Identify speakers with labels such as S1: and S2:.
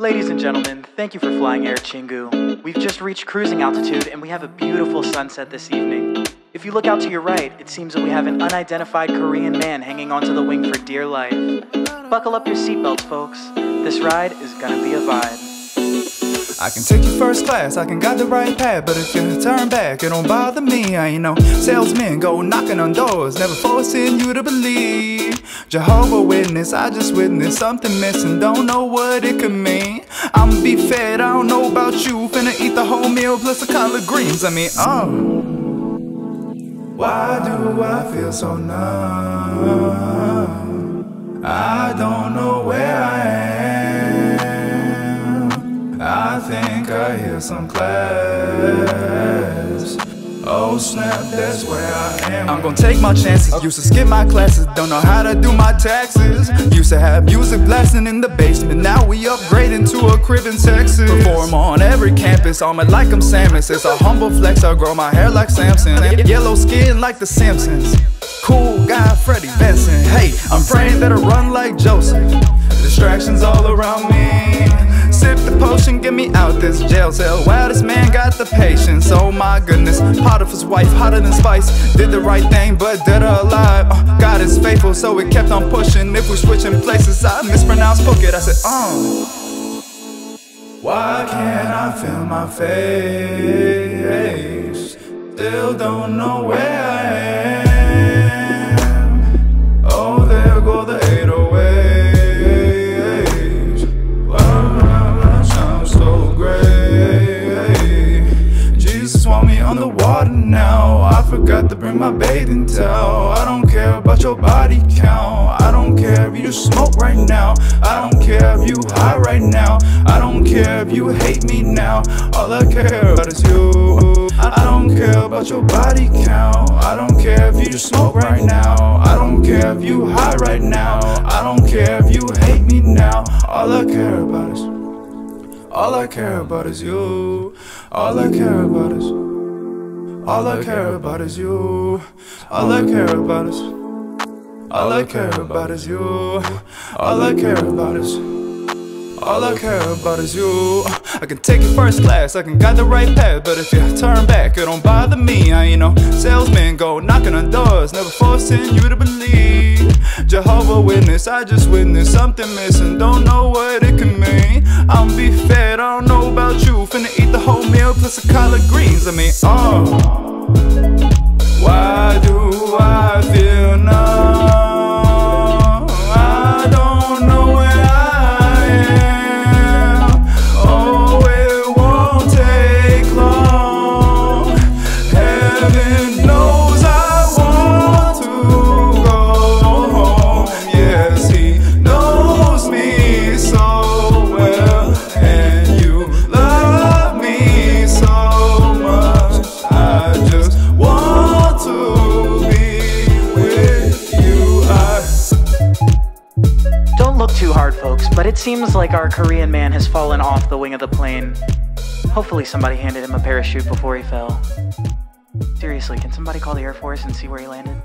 S1: Ladies and gentlemen, thank you for flying Air Chingu. We've just reached cruising altitude and we have a beautiful sunset this evening. If you look out to your right, it seems that we have an unidentified Korean man hanging onto the wing for dear life. Buckle up your seatbelts, folks. This ride is gonna be a vibe.
S2: I can take you first class, I can guide the right path But if you turn back, it don't bother me. I ain't no salesman, go knocking on doors Never forcing you to believe. Jehovah Witness, I just witnessed something missing Don't know what it could mean. I'ma be fed, I don't know about you Finna eat the whole meal plus a collard greens I mean, oh Why do I feel so numb? I don't know where I think I hear some class. Oh snap, that's where I am. I'm gonna take my chances, used to skip my classes. Don't know how to do my taxes. Used to have music blasting in the basement. Now we upgrading to a crib in Texas. Perform on every campus, my like I'm Samus. It's a humble flex, I grow my hair like Samson. Yellow skin like the Simpsons. Cool guy, Freddie Benson. Hey, I'm praying that I run like Joseph. Distractions all around me Sip the potion, get me out this jail cell. Wow, this man got the patience. Oh my goodness, Potiphar's wife, hotter than spice. Did the right thing, but dead or alive. Uh, God is faithful, so it kept on pushing. If we switching places, I mispronounced Phuket. I said, oh. Why can't I feel my face? Still don't know where want me on the water now. I forgot to bring my bathing towel. I don't care about your body count. I don't care if you smoke right now. I don't care if you high right now. I don't care if you hate me now. All I care about is you. I don't care about your body count. I don't care if you smoke right now. I don't care if you high right now. I don't care if you hate me now. All I care about is. All I care about is you. All I care about is. All I care about is you. All I care about is. All I care about is you. All I care about is. All I care about is you. I can take you first class, I can guide the right path. But if you turn back, it don't bother me. I ain't no salesman, go knocking on doors, never forcing you to believe. Jehovah Witness, I just witnessed something missing, don't know what it can mean. I'ma be fed, I don't know about you. Finna eat the whole meal plus a collard greens. I mean, oh. Why do I
S1: look too hard, folks, but it seems like our Korean man has fallen off the wing of the plane. Hopefully, somebody handed him a parachute before he fell. Seriously, can somebody call the Air Force and see where he landed?